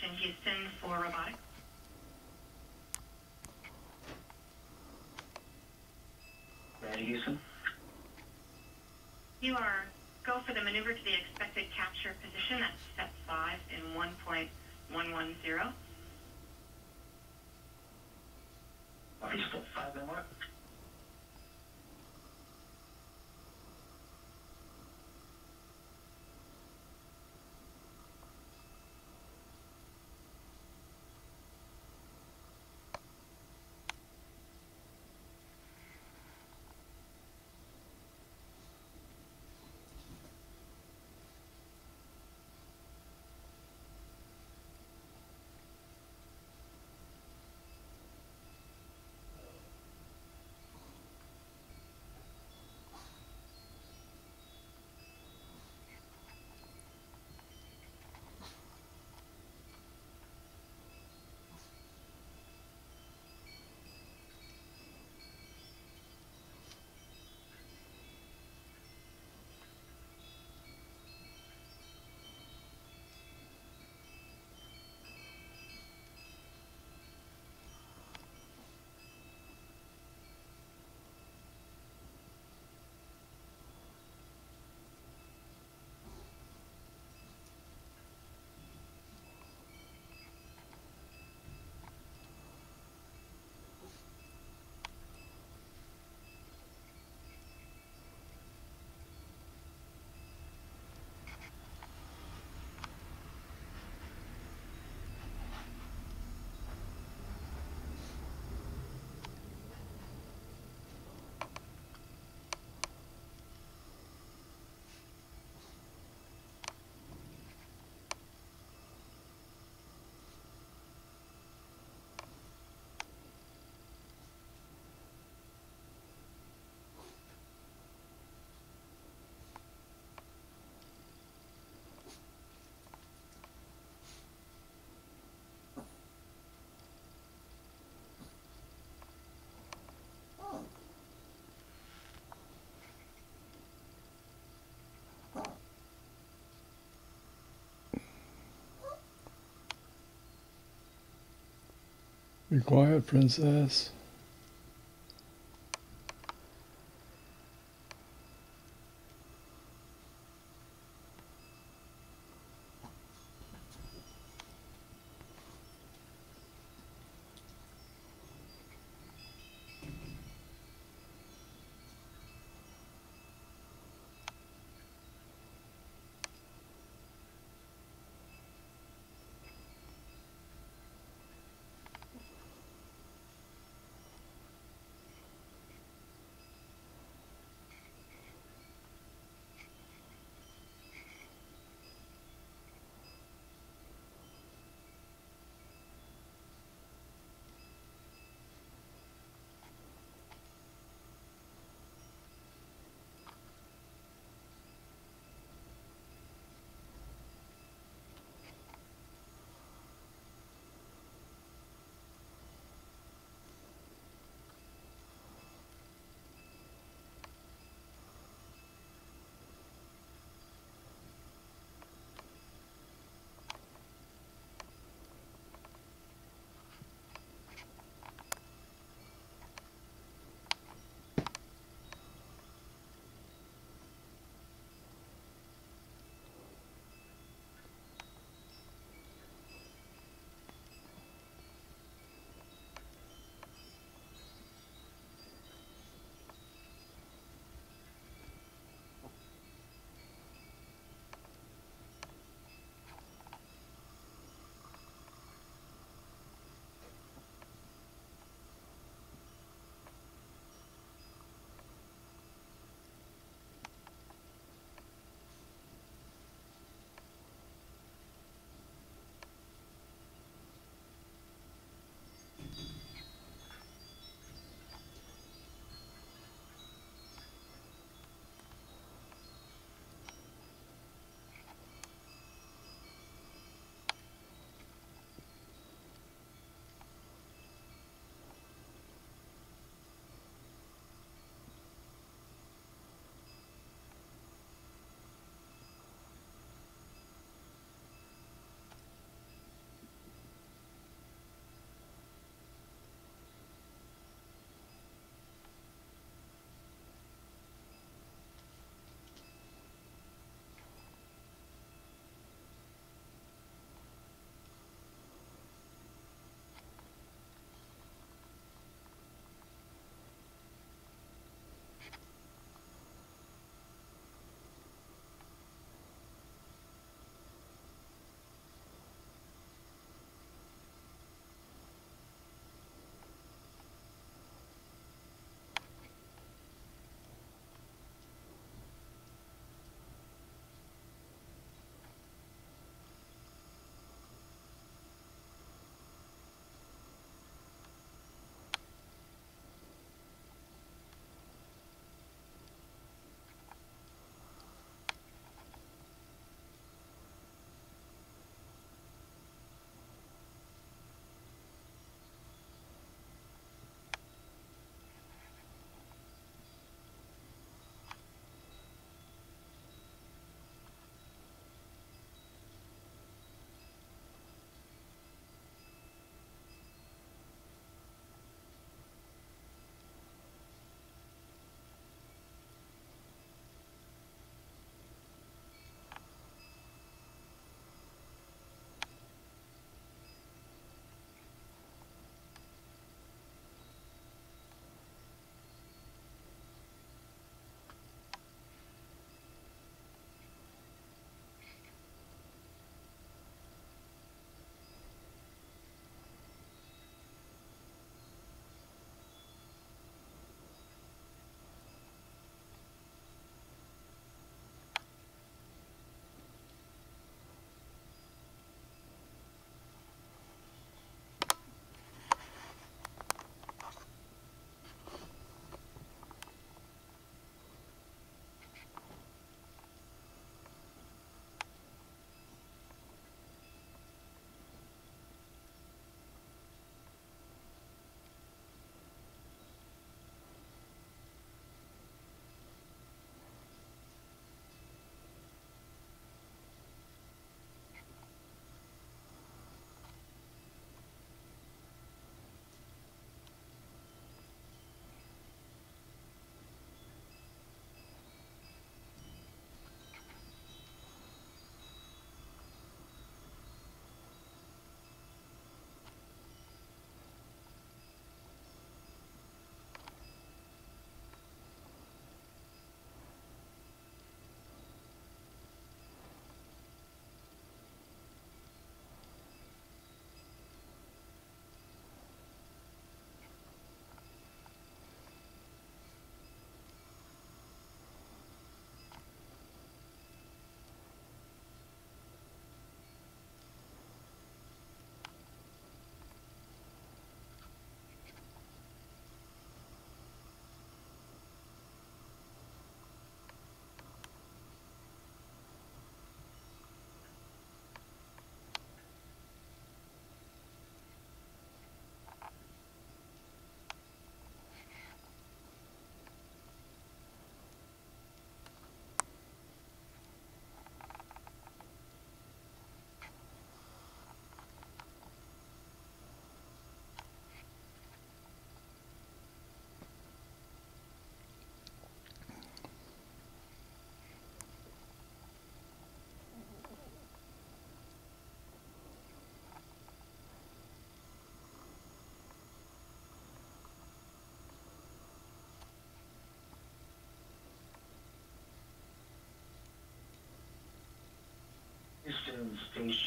Mission Houston for robotics. Ready, Houston? You are go for the maneuver to the expected capture position at step 5 in 1.110. Are you still five and what? Be quiet, princess.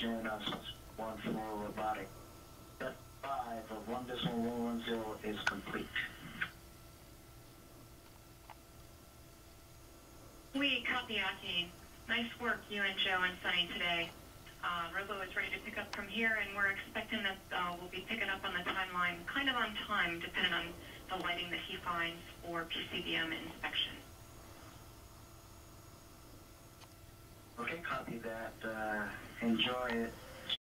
Station of one for robotic. Step five of zero is complete. We copy Aki. Nice work, you and Joe and Suni today. Uh, Robo is ready to pick up from here, and we're expecting that uh, we'll be picking up on the timeline, kind of on time, depending on the lighting that he finds for PCBM inspection. Okay, copy that. Uh, enjoy it.